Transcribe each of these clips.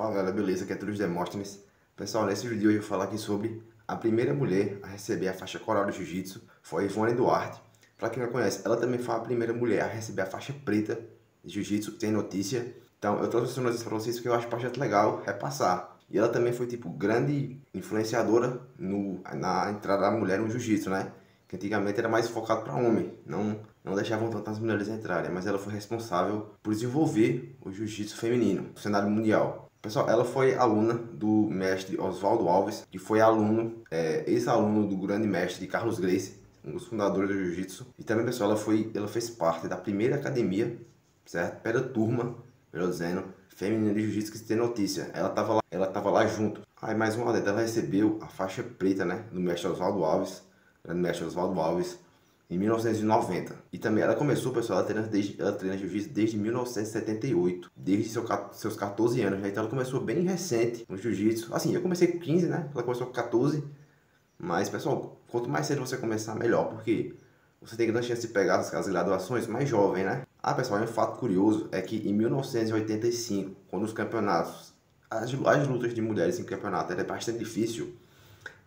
Fala galera, beleza? Aqui é Turis Demóstenes. Pessoal, nesse vídeo eu vou falar aqui sobre a primeira mulher a receber a faixa coral do Jiu-Jitsu, foi Ivone Duarte. Para quem não conhece, ela também foi a primeira mulher a receber a faixa preta de Jiu-Jitsu, tem notícia. Então eu trouxe essa notícia para vocês porque eu acho bastante legal repassar. E ela também foi, tipo, grande influenciadora no, na entrada da mulher no Jiu-Jitsu, né? Que antigamente era mais focado para homem, não, não deixavam tantas mulheres entrarem, mas ela foi responsável por desenvolver o Jiu-Jitsu feminino no cenário mundial. Pessoal, ela foi aluna do mestre Oswaldo Alves, que foi aluno, é, ex-aluno do grande mestre Carlos Grace, um dos fundadores do Jiu-Jitsu. E também, pessoal, ela, foi, ela fez parte da primeira academia, certo? Pela turma, melhor dizendo, feminina de Jiu-Jitsu que se tem notícia. Ela tava lá, ela tava lá junto. Aí, mais uma vez, ela recebeu a faixa preta, né? Do mestre Oswaldo Alves, grande mestre Oswaldo Alves em 1990. E também ela começou, pessoal, ela treina, desde, ela treina jiu-jitsu desde 1978, desde seu, seus 14 anos. Né? Então ela começou bem recente no jiu-jitsu. Assim, eu comecei com 15, né? Ela começou com 14. Mas, pessoal, quanto mais cedo você começar, melhor, porque você tem grande chance de pegar as, graduações mais jovem, né? Ah, pessoal, um fato curioso é que em 1985, quando os campeonatos, as, as lutas de mulheres em campeonato era bastante difícil,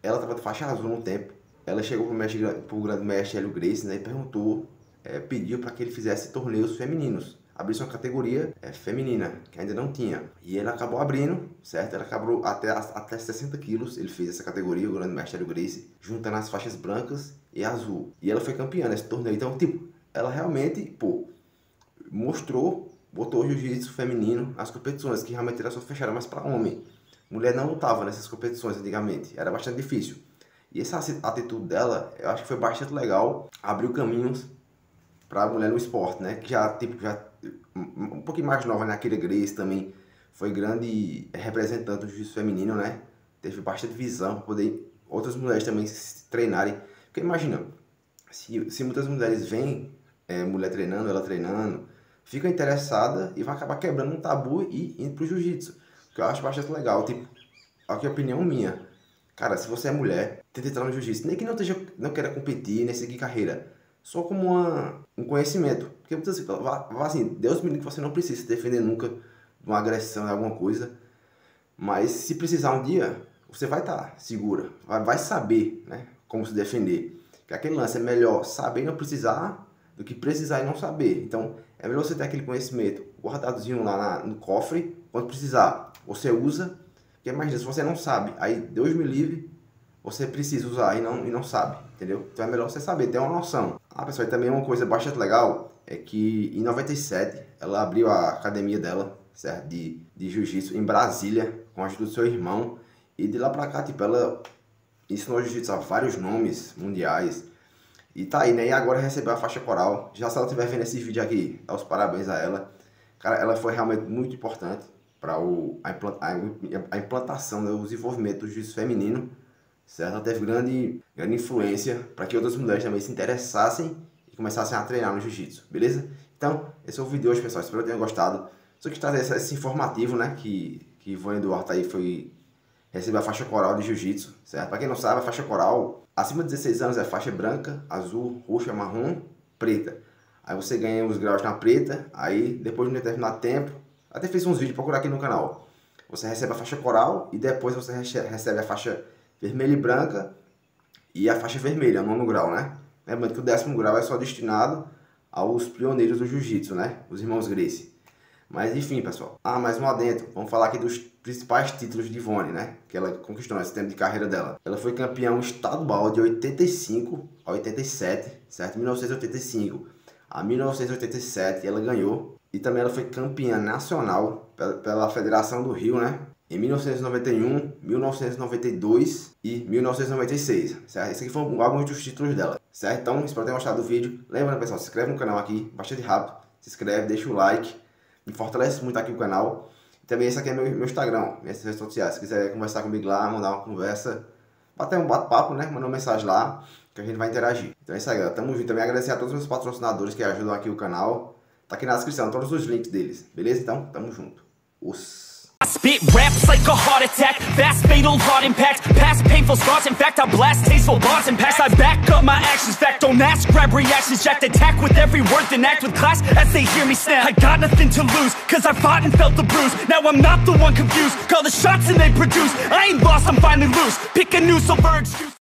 ela estava de faixa azul no tempo ela chegou pro, mestre, pro grande mestre Hélio Grace né, e perguntou, é, pediu para que ele fizesse torneios femininos. Abrisse uma categoria é, feminina, que ainda não tinha. E ele acabou abrindo, certo? Ele acabou até, até 60 quilos, ele fez essa categoria, o grande mestre Hélio Grace, juntando as faixas brancas e azul. E ela foi campeã nesse torneio. Então, tipo, ela realmente, pô, mostrou, botou o jiu-jitsu feminino nas competições, que realmente era só fechada mais para homem. Mulher não lutava nessas competições antigamente, era bastante difícil. E essa atitude dela, eu acho que foi bastante legal, abriu caminhos para a mulher no esporte, né? Que já, tipo, já um pouquinho mais nova, né? A Grace também foi grande representante do jiu-jitsu feminino, né? Teve bastante visão para poder outras mulheres também se treinarem. Porque imagina, se, se muitas mulheres veem é, mulher treinando, ela treinando, fica interessada e vai acabar quebrando um tabu e indo pro jiu-jitsu. Que eu acho bastante legal. Tipo, aqui é a opinião minha. Cara, se você é mulher, tenta entrar no jiu-jitsu. Nem que não, esteja, não queira competir, nem seguir carreira. Só como uma, um conhecimento. Porque muitas vezes, assim, Deus me livre que você não precisa se defender nunca de uma agressão, de alguma coisa. Mas se precisar um dia, você vai estar tá segura. Vai, vai saber né, como se defender. Que aquele lance é melhor saber e não precisar do que precisar e não saber. Então, é melhor você ter aquele conhecimento guardadozinho lá na, no cofre. Quando precisar, você usa porque imagina, se você não sabe, aí Deus me livre, você precisa usar e não, e não sabe, entendeu? Então é melhor você saber, ter uma noção. Ah, pessoal, e também uma coisa bastante legal é que em 97 ela abriu a academia dela, certo? De, de jiu-jitsu em Brasília, com a ajuda do seu irmão. E de lá pra cá, tipo, ela ensinou jiu-jitsu a vários nomes mundiais. E tá aí, né? E agora recebeu a faixa coral. Já se ela estiver vendo esse vídeo aqui, dá os parabéns a ela. Cara, ela foi realmente muito importante para a, implantação, né, o desenvolvimento do jiu-jitsu feminino, certo? Teve grande, grande influência para que outras mulheres também se interessassem e começassem a treinar no jiu-jitsu, beleza? Então, esse é o vídeo de hoje, pessoal. Espero que tenham gostado. Só que trazer esse, informativo, né, que, que Ivan Eduardo aí foi receber a faixa coral de jiu-jitsu, certo? Para quem não sabe, a faixa coral, acima de 16 anos é faixa branca, azul, roxa, marrom, preta. Aí você ganha os graus na preta, aí depois de um determinado tempo, até fiz uns vídeos, procurar aqui no canal. Você recebe a faixa coral e depois você recebe a faixa vermelha e branca e a faixa vermelha, nono grau, né? Lembrando que o décimo grau é só destinado aos pioneiros do jiu-jitsu, né? Os irmãos Gracie. Mas enfim, pessoal. Ah, mais um adentro. Vamos falar aqui dos principais títulos de Ivone, né? Que ela conquistou nesse tempo de carreira dela. Ela foi campeã estadual de 85 a 87, certo? 1985 a 1987 ela ganhou e também ela foi campeã nacional pela Federação do Rio, né? Em 1991, 1992 e 1996, certo? Esse aqui foram alguns dos títulos dela, certo? Então, espero ter gostado do vídeo. Lembra, pessoal, se inscreve no canal aqui, bastante rápido. Se inscreve, deixa o like, me fortalece muito aqui o canal. E também esse aqui é meu, meu Instagram, minhas redes sociais. Se quiser conversar comigo lá, mandar uma conversa, bater um bate-papo, né? Mandar uma mensagem lá, que a gente vai interagir. Então é isso aí, galera. Tamo junto. Também agradecer a todos os meus patrocinadores que ajudam aqui o canal. Tá aqui na descrição todos os links deles, beleza? Então, tamo junto. Os... spit raps like a heart attack. Fast fatal heart impact. Past painful scars In fact I blast tasteful bars and packs. I back up my actions. Fact don't ask. Grab reactions. Jacked attack with every word Then act with class as they hear me snap. I got nothing to lose Cause I fought and felt the bruise. Now I'm not the one confused. Call the shots and they produce. I ain't lost I'm finally loose. Pick a new silver excuse